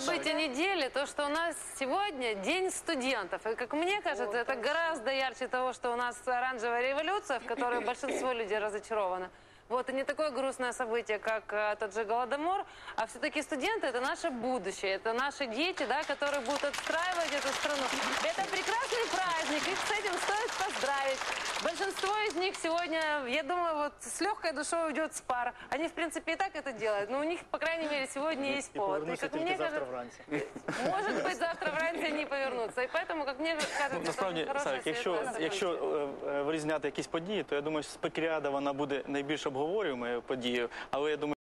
событие недели, то, что у нас сегодня День студентов. И, как мне кажется, это гораздо ярче того, что у нас оранжевая революция, в которой большинство людей разочаровано. Вот, и не такое грустное событие, как э, тот же Голодомор, а все-таки студенты – это наше будущее, это наши дети, да, которые будут отстраивать эту страну. Это прекрасный праздник, стоит поздравить Большинство из них сегодня, я думаю, вот с легкой душой уйдет с пар. Они, в принципе, и так это делают, но у них, по крайней мере, сегодня есть І повод. И, повернуся как тільки мне завтра кажется, вранці. может быть, завтра вранці они повернутся. И поэтому, как мне кажется, Ну, это насправді, очень хорошее, Сарик, якщо, светлое якщо событие. е, е, вирізняти якісь події, то я думаю, що спекріада вона буде найбільш обговорюємою подією, але я думаю.